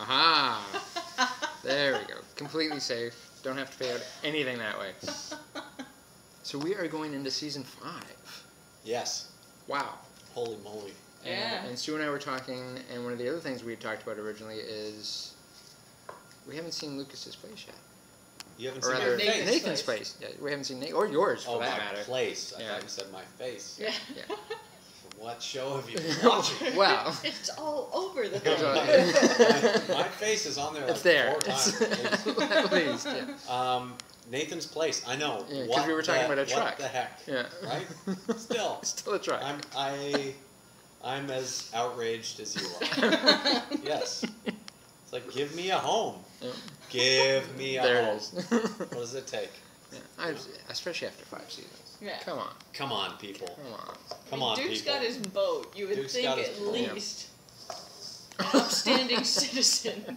Aha! there we go. Completely safe. Don't have to pay out anything that way. So we are going into season five. Yes. Wow. Holy moly. And, Yeah. and Sue and I were talking, and one of the other things we had talked about originally is we haven't seen Lucas's place yet. You haven't Or seen rather, my Nathan's face. Nathan's place. Yeah, we haven't seen Nate or yours for Oh, that my matter. place. I Yeah. thought you said my face. Yeah. Yeah. What show have you been watching? Wow. It's all over the It's thing. all- my, my face is on there like It's there. four times. It's- at least. at least, yeah. Um, Nathan's place. I know. Yeah, 'cause What we were talking the- about a truck. What the heck? Yeah. Right? Still. Still a truck. I'm I I'm as outraged as you are. yes. It's like give me a home. Yeah. Give me a There home. it is. What does it take? Yeah, I, especially after five seasons. Yeah. Come on. Come on, people. Come on. Come I on, mean, Duke's people. got his boat. You would Duke's think got his at boat. Yeah. least an upstanding citizen.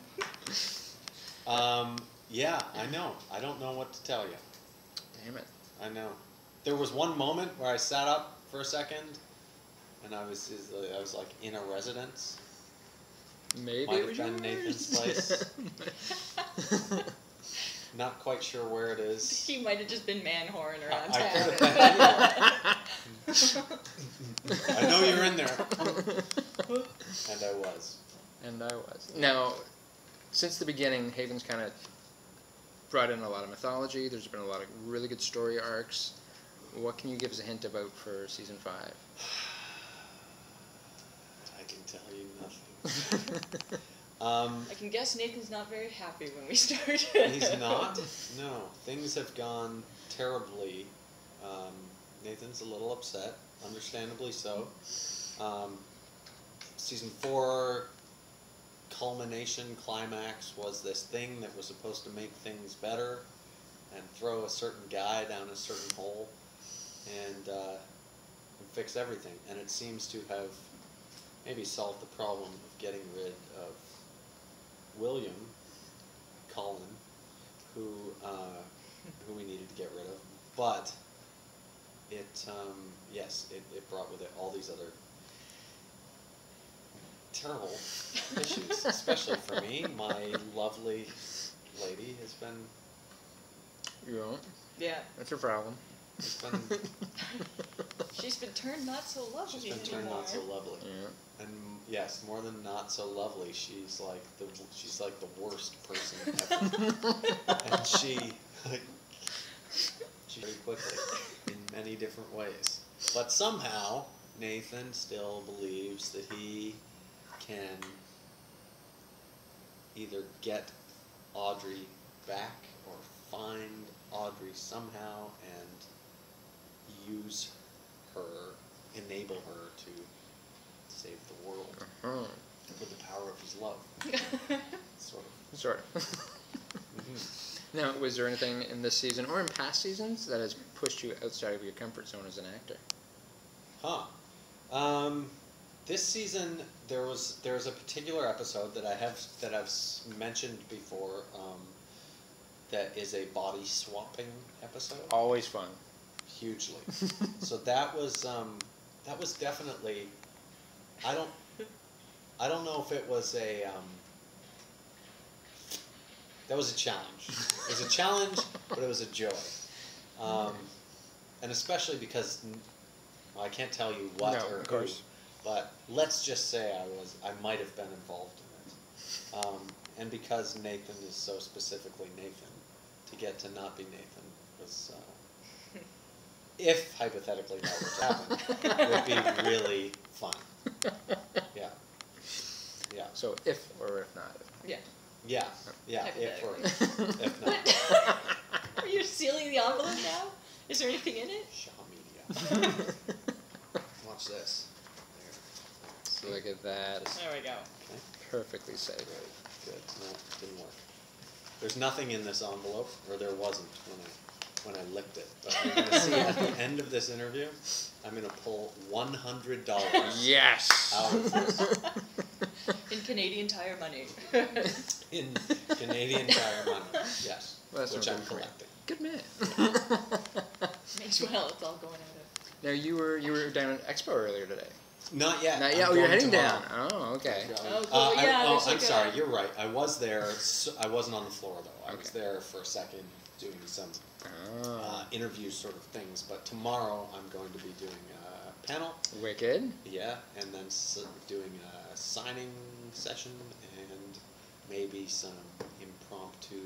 Um, yeah, I know. I don't know what to tell you. Damn it. I know. There was one moment where I sat up for a second, and I was I was like in a residence. Maybe Might it have was been Nathan's yours. Not quite sure where it is. he might have just been man whoring around I- I town. could have been I know you're in there, and I was. and I was. Now, since the beginning, Haven's kind of brought in a lot of mythology. There's been a lot of really good story arcs. What can you give us a hint about for season five? I can tell you nothing. Um, I can guess Nathan's not very happy when we start. he's not. No, things have gone terribly. Um, Nathan's a little upset, understandably so. Um, season four culmination climax was this thing that was supposed to make things better and throw a certain guy down a certain hole and, uh, and fix everything. And it seems to have maybe solved the problem of getting rid of William Cullen, who uh, who we needed to get rid of. But it um, yes, it, it brought with it all these other terrible issues, especially for me. My lovely lady has been You won't. yeah, That's your problem. has been she's been turned not so lovely she's been turned anymore. not so lovely. Yeah. And yes, more than not so lovely, she's like the she's like the worst person ever. and she like she very quickly in many different ways. But somehow Nathan still believes that he can either get Audrey back or find Audrey somehow and use her, enable her to save the world Uh-huh. with the power of his love, sort of. Sort of. now, was there anything in this season or in past seasons that has pushed you outside of your comfort zone as an actor? Huh. Um, this season there was there was a particular episode that I have that I've mentioned before. Um, that is a body swapping episode. Always fun. Hugely. so that was um, that was definitely. I don't. I don't know if it was a. Um, that was a challenge. It was a challenge, but it was a joy. Um, and especially because well, I can't tell you what No, or of who, but let's just say I was. I might have been involved in it. Um, and because Nathan is so specifically Nathan, to get to not be Nathan was. Uh, if hypothetically that were to happen, would be really fun. Yeah. Yeah. So, if or if not. yeah. Yeah. Yeah. If or if not. Are you sealing the envelope now? Is there anything in it? Shaw Media. Watch this. So look at that. There we go. Okay. Perfectly safe. Good. No, didn't work. There's nothing in this envelope, or there wasn't when I when I licked it. But you're gonna see at the end of this interview, I'm gonna pull one hundred dollars Yes. out of this In Canadian Tire money. in Canadian Tire money. Yes, Well, that's which I'm good for collecting. Good man. As well, it's all going out of. now you were you were down at Expo earlier today. Not yet. Not I'm yet. Oh, you're heading tomorrow. down. Oh, okay. I'm. Oh, cool. Uh, I- Yeah, oh, there's I'm I'm like sorry, a- you're right. I was there. So I wasn't on the floor though. I was there for a second doing some uh, Oh, interview sort of things. But tomorrow I'm going to be doing a panel. wicked. Yeah, and then s- doing a signing session and maybe some impromptu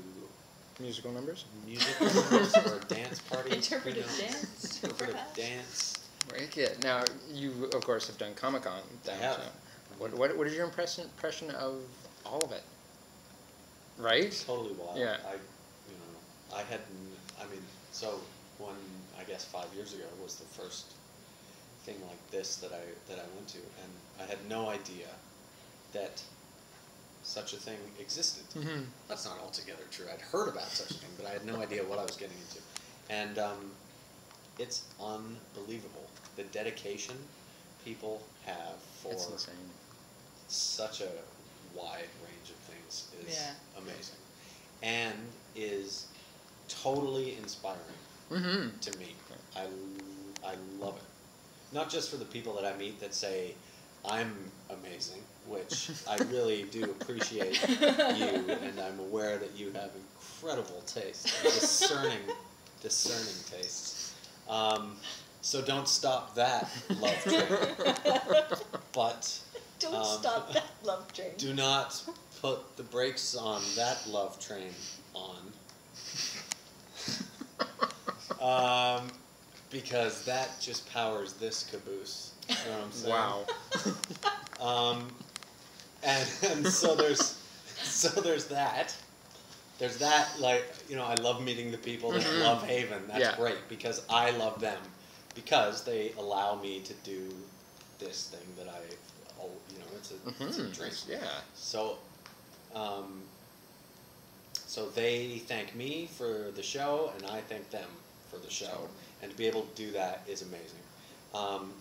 Musical numbers. music numbers or a dance party. Interpretive you know. dance, Interpretive perhaps. dance. Wicked. Now, you of course have done Comic Con. I have. What, what what is your impression impression of all of it? Right. Totally wild. Yeah. I, you know, I had, n- I mean, so one, I guess five years ago was the first thing like this that I that I went to, and I had no idea that such a thing existed. Mm-hmm. That's not altogether true. I'd heard about such a thing, but I had no idea what I was getting into, and um, it's unbelievable the dedication people have for such a wide range of things is Yeah. amazing and is totally inspiring Mm-hmm. to me. I, I love it. Not just for the people that I meet that say, I'm amazing, which I really do appreciate you, and I'm aware that you have incredible taste, discerning, discerning tastes. Um, so don't stop that love train. But Don't Um, stop that love train. do not put the brakes on that love train on. Um, because that just powers this caboose. You know what I'm saying? Wow. Um, and, and so there's so there's that. There's that like you know I love meeting the people that Mhm. love Haven. That's Yeah. great because I love them because they allow me to do this thing that I oh you know it's a, it's a Mhm. dream. Yeah. So, um, so they thank me for the show, and I thank them for the show. And to be able to do that is amazing. Um,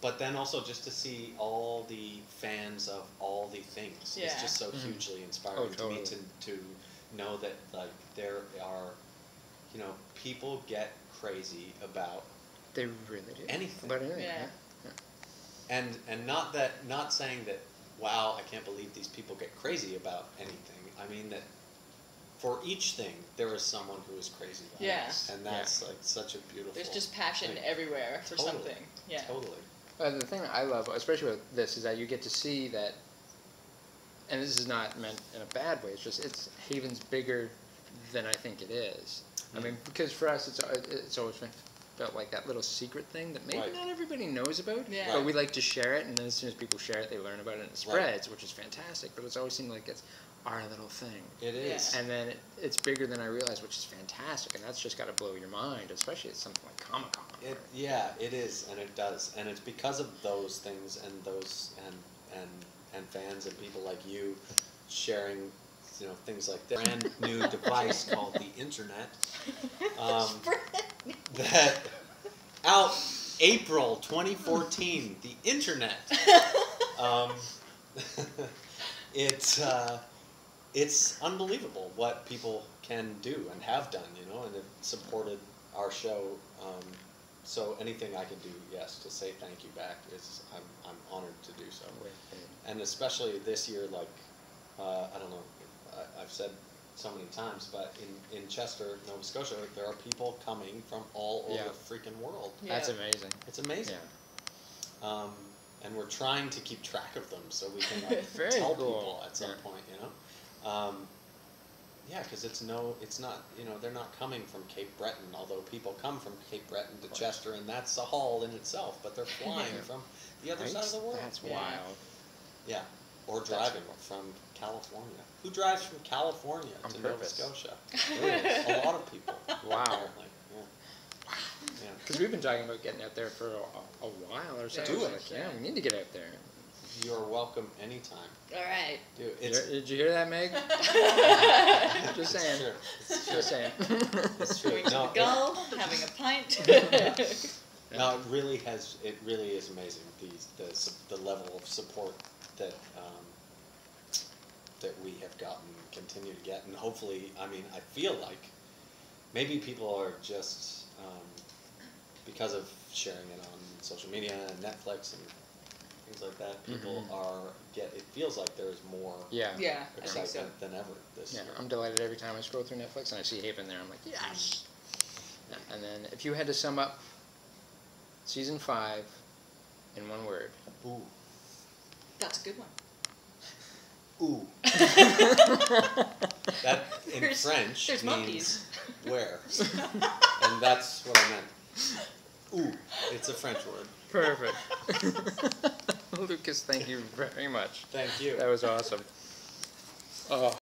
but then also just to see all the fans of all the things Yeah. is just so Mhm. hugely inspiring Oh, to me to to know that like there are, you know, people get crazy about They really do. Anything. About anything. Yeah. Yeah. and and not that not saying that wow i can't believe these people get crazy about anything i mean that for each thing there is someone who is crazy about Yeah. it and that's like such a beautiful There's just passion thing. everywhere for Totally. something. Yeah. totally Uh, the thing that I love, especially with this, is that you get to see that, and this is not meant in a bad way. It's just it's Haven's bigger than I think it is. I Mm. mean, because for us, it's uh, it's always been felt like that little secret thing that maybe Right. not everybody knows about. Yeah. But we like to share it, and then as soon as people share it, they learn about it and it Right. spreads, which is fantastic. But it's always seemed like it's our little thing. it is And then it, it's bigger than I realized, which is fantastic. And that's just got to blow your mind, especially at something like Comic Con. it yeah it is and it does and it's because of those things and those and and and fans and people like you sharing you know things like this brand new device called the internet um, that out April 2014, the internet. Um, it's uh, it's unbelievable what people can do and have done, you know, and have supported our show. Um, so anything I can do, yes, to say thank you back is I'm I'm honored to do so and especially this year, like uh, I don't know, I, I've said so many times, but in, in Chester, Nova Scotia, there are people coming from all over Yeah. the freaking world. Yeah. That's amazing. It's amazing. Yeah. Um, and we're trying to keep track of them so we can like, Very tell cool. people at some Yeah. point, you know. Um, yeah, because it's no, it's not, you know, they're not coming from Cape Breton, although people come from Cape Breton to. Chester, and that's a haul in itself. But they're flying from the other Right? side of the world. That's Yeah. wild. Yeah, or driving cool. from California. Who drives from California to purpose. Nova Scotia? A lot of people. Wow. Apparently. Yeah. Yeah. Because we've been talking about getting out there for a, a while or so. Do it. Like, yeah, we need to get out there. You're welcome anytime. All right. Dude, it's hear- did you hear that, Meg? Just it's saying. true. It's true. Just saying. It's true. Going to No, the gull, having a pint. it, no, it really has. It really is amazing. The the the level of support that um, that we have gotten, continue to get, and hopefully, I mean, I feel like maybe people are just um, because of sharing it on social media and Netflix and things like that, people Mhm. are get. It feels like there's more Yeah. Yeah, I think so. than ever this Yeah, year. I'm delighted every time I scroll through Netflix and I see Haven there. I'm like, yes. Yeah, And then, if you had to sum up season five in one word, Ooh, That's a good one. ooh. That in There's- French there's means monkeys. where, and that's what I meant. Ooh, it's a French word. perfect. Lucas, thank you very much. Thank you. That was awesome. Oh,